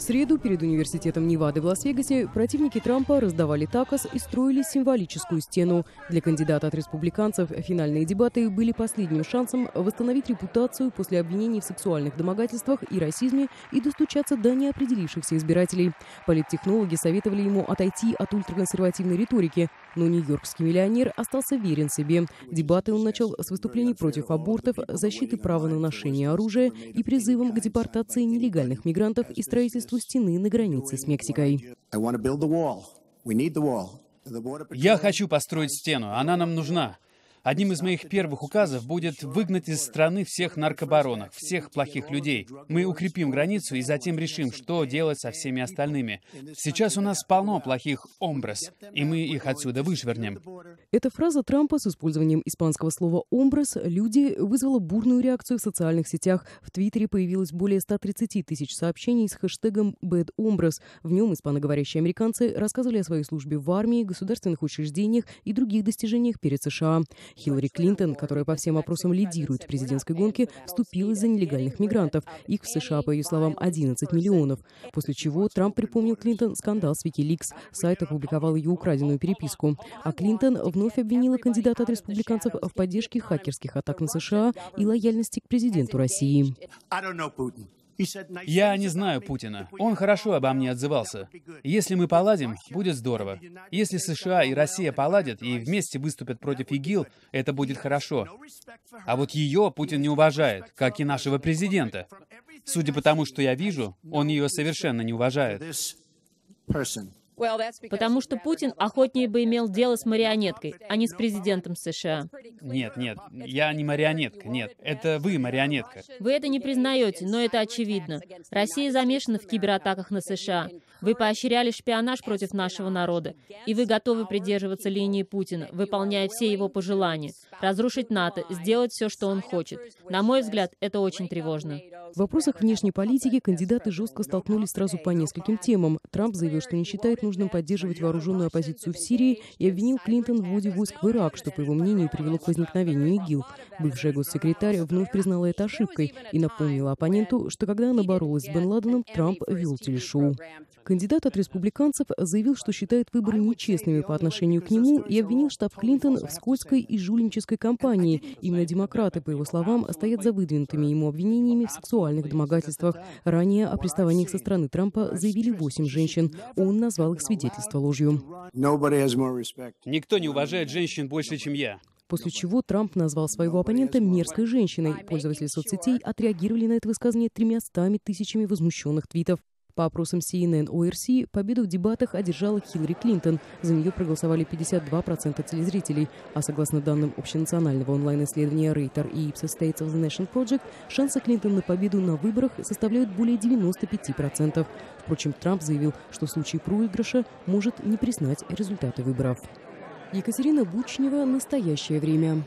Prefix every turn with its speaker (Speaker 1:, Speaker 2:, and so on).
Speaker 1: В среду перед университетом Невады в Лас-Вегасе противники Трампа раздавали такос и строили символическую стену. Для кандидата от республиканцев финальные дебаты были последним шансом восстановить репутацию после обвинений в сексуальных домогательствах и расизме и достучаться до неопределившихся избирателей. Политтехнологи советовали ему отойти от ультраконсервативной риторики, но нью-йоркский миллионер остался верен себе. Дебаты он начал с выступлений против абортов, защиты права на ношение оружия и призывом к депортации нелегальных мигрантов и строительству строительству стены на границе с Мексикой.
Speaker 2: Я хочу построить стену, она нам нужна. Одним из моих первых указов будет выгнать из страны всех наркобаронов, всех плохих людей. Мы укрепим границу и затем решим, что делать со всеми остальными. Сейчас у нас полно плохих омбрес, и мы их отсюда вышвырнем.
Speaker 1: Эта фраза Трампа с использованием испанского слова «омбрес» люди вызвала бурную реакцию в социальных сетях. В Твиттере появилось более 130 тысяч сообщений с хэштегом «Bad Ombres». В нем испаноговорящие американцы рассказывали о своей службе в армии, государственных учреждениях и других достижениях перед США. Хиллари Клинтон, которая по всем вопросам лидирует в президентской гонке, вступилась за нелегальных мигрантов. Их в США, по ее словам, 11 миллионов. После чего Трамп припомнил Клинтон скандал с Wikileaks. Сайт опубликовал ее украденную переписку. А Клинтон вновь обвинила кандидата от республиканцев в поддержке хакерских атак на США и лояльности к президенту России.
Speaker 2: Я не знаю Путина. Он хорошо обо мне отзывался. Если мы поладим, будет здорово. Если США и Россия поладят и вместе выступят против ИГИЛ, это будет хорошо. А вот ее Путин не уважает, как и нашего президента. Судя по тому, что я вижу, он ее совершенно не уважает.
Speaker 3: Потому что Путин охотнее бы имел дело с марионеткой, а не с президентом США.
Speaker 2: Нет, нет, я не марионетка, нет. Это вы марионетка.
Speaker 3: Вы это не признаете, но это очевидно. Россия замешана в кибератаках на США. Вы поощряли шпионаж против нашего народа, и вы готовы придерживаться линии Путина, выполняя все его пожелания, разрушить НАТО, сделать все, что он хочет. На мой взгляд, это очень тревожно.
Speaker 1: В вопросах внешней политики кандидаты жестко столкнулись сразу по нескольким темам. Трамп заявил, что не считает нужным поддерживать вооруженную оппозицию в Сирии и обвинил Клинтон в вводе войск в Ирак, что, по его мнению, привело к возникновению ИГИЛ. Бывшая госсекретарь вновь признала это ошибкой и напомнила оппоненту, что когда она боролась с Бен Ладеном, Трамп вел телешоу. Кандидат от республиканцев заявил, что считает выборы нечестными по отношению к нему и обвинил штаб Клинтон в скользкой и жульнической кампании. Именно демократы, по его словам, стоят за выдвинутыми ему обвинениями в сексуальных домогательствах. Ранее о приставаниях со стороны Трампа заявили восемь женщин. Он назвал их свидетельство ложью.
Speaker 2: Никто не уважает женщин больше, чем я.
Speaker 1: После чего Трамп назвал своего оппонента мерзкой женщиной. Пользователи соцсетей отреагировали на это высказывание тремястами тысячами возмущенных твитов. По опросам CNN ORC, победу в дебатах одержала Хиллари Клинтон. За нее проголосовали 52% телезрителей. А согласно данным общенационального онлайн-исследования Рейтер и Ipsos States of the Nation Project, шансы Клинтон на победу на выборах составляют более 95%. Впрочем, Трамп заявил, что в случае проигрыша может не признать результаты выборов. Екатерина Бучнева «Настоящее время».